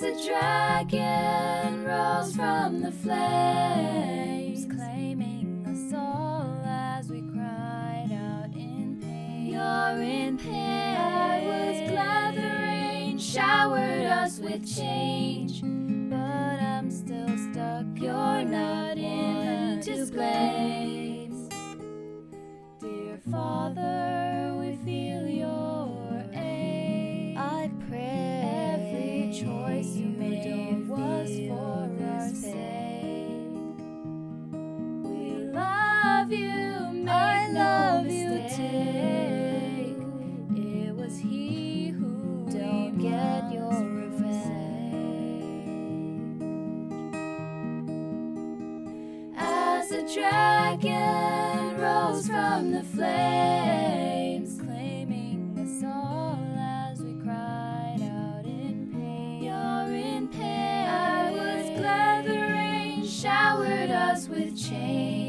As a dragon rose from the flames, claiming us all as we cried out in pain. You're in pain. I was glad the rain showered us with change, but I'm still stuck. You're not in disgrace. Dear Father, love you, make I love no you too. It was he who don't get your revenge. As a dragon rose from the flames, claiming us all as we cried out in pain. You're in pain. I was glad the rain showered us with change,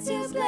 to blame.